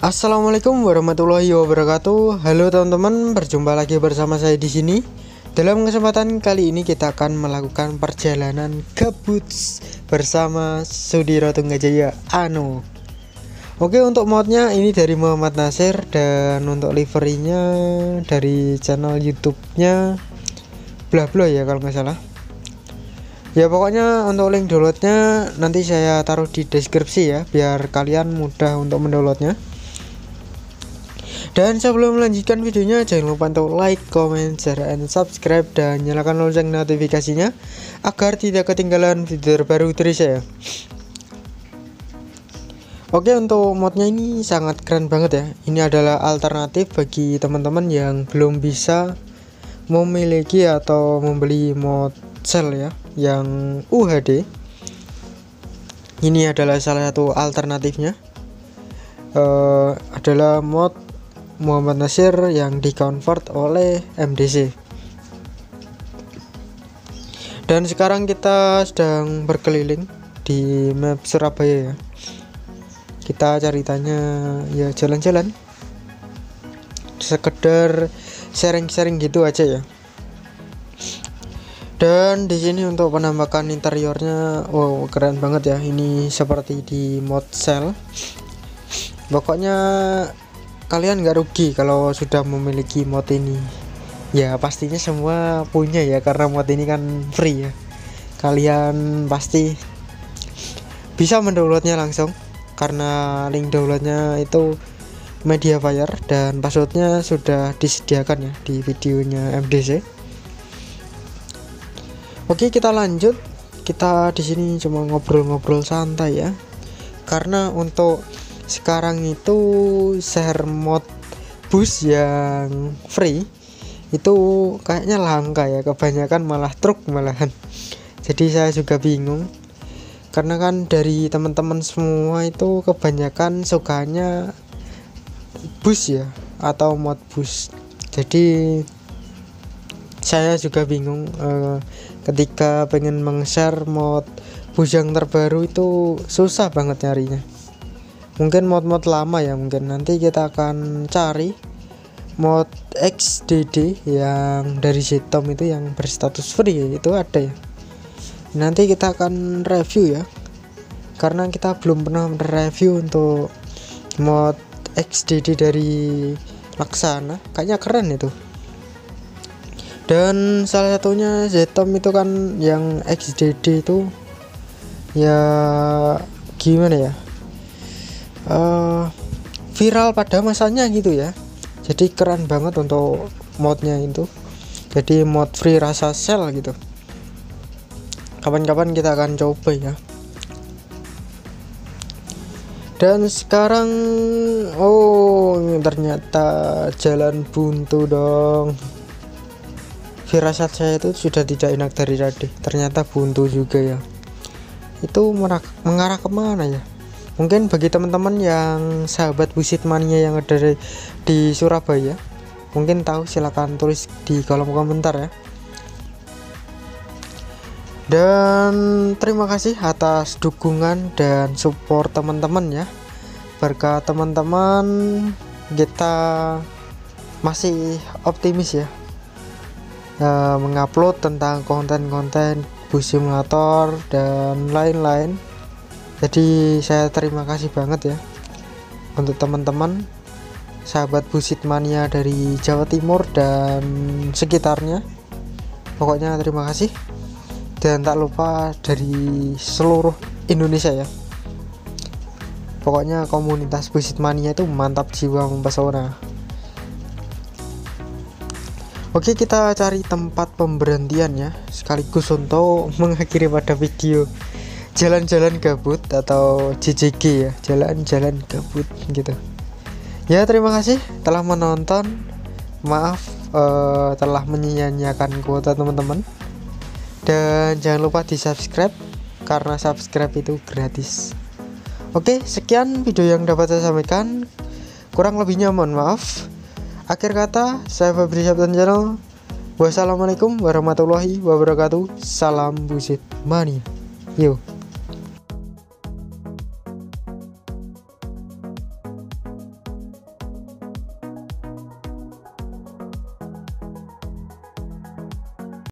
Assalamualaikum warahmatullahi wabarakatuh. Halo teman-teman, berjumpa lagi bersama saya di sini. Dalam kesempatan kali ini kita akan melakukan perjalanan ke Boots bersama Sudiro Tunggajaya Ano. Oke, untuk modnya ini dari Muhammad Nasir dan untuk liverynya dari channel YouTube-nya Blah Blah ya kalau nggak salah. Ya pokoknya untuk link downloadnya nanti saya taruh di deskripsi ya biar kalian mudah untuk mendownloadnya. Dan sebelum melanjutkan videonya jangan lupa untuk like, comment, share, and subscribe dan nyalakan lonceng notifikasinya agar tidak ketinggalan video terbaru dari saya. Oke untuk modnya ini sangat keren banget ya. Ini adalah alternatif bagi teman-teman yang belum bisa memiliki atau membeli mod cell ya yang UHD. Ini adalah salah satu alternatifnya. Uh, adalah mod Muhammad Nasir yang dikonvert oleh MDC dan sekarang kita sedang berkeliling di map Surabaya ya. Kita cari tanya ya jalan-jalan. Sekedar sharing-sharing gitu aja ya. Dan di sini untuk penampakan interiornya wow keren banget ya. Ini seperti di mod cell pokoknya kalian nggak rugi kalau sudah memiliki mod ini. Ya pastinya semua punya ya karena mod ini kan free ya. Kalian pasti bisa mendownloadnya langsung karena link downloadnya itu media Mediafire dan passwordnya sudah disediakan ya di videonya MDC oke kita lanjut. Kita di sini cuma ngobrol-ngobrol santai ya. Karena untuk sekarang itu share mod bus yang free itu kayaknya langka ya. Kebanyakan malah truk malahan. Jadi saya juga bingung. Karena kan dari teman-teman semua itu kebanyakan sukanya bus ya atau mod bus. Jadi saya juga bingung eh, ketika pengen meng-share mod bus yang terbaru itu susah banget nyarinya mungkin mod-mod lama ya mungkin. Nanti kita akan cari mod XDD yang dari Zetom itu yang berstatus free itu ada ya. Nanti kita akan review ya karena kita belum pernah review untuk mod XDD dari Laksana. Kayaknya keren itu. Dan salah satunya Zetom itu kan yang XDD itu ya gimana ya uh, viral pada masanya gitu ya. Jadi keren banget untuk modnya itu. Jadi mod free rasa sel gitu. Kapan-kapan kita akan coba ya. Dan sekarang oh ternyata jalan buntu dong. Firasat saya itu sudah tidak enak dari tadi. Ternyata buntu juga ya. Itu mengarah ke mana ya mungkin bagi teman-teman yang sahabat busit mania yang ada di, Surabaya mungkin tahu silahkan tulis di kolom komentar ya. Dan terima kasih atas dukungan dan support teman-teman ya. Berkat teman-teman kita masih optimis ya uh, mengupload tentang konten-konten bus simulator dan lain-lain jadi saya terima kasih banget ya untuk teman-teman sahabat busit mania dari Jawa Timur dan sekitarnya. Pokoknya terima kasih. Dan tak lupa dari seluruh Indonesia ya. Pokoknya komunitas busit mania itu mantap jiwa mempesona. Oke kita cari tempat pemberhentian ya sekaligus untuk mengakhiri pada video jalan-jalan gabut atau JJG ya jalan-jalan gabut gitu. Ya terima kasih telah menonton. Maaf uh, telah menyia-nyiakan kuota teman-teman. Dan jangan lupa di subscribe karena subscribe itu gratis. Oke sekian video yang dapat saya sampaikan. Kurang lebihnya mohon maaf. Akhir kata saya Fabri Sabtan Channel wassalamualaikum warahmatullahi wabarakatuh. Salam busit mania yuk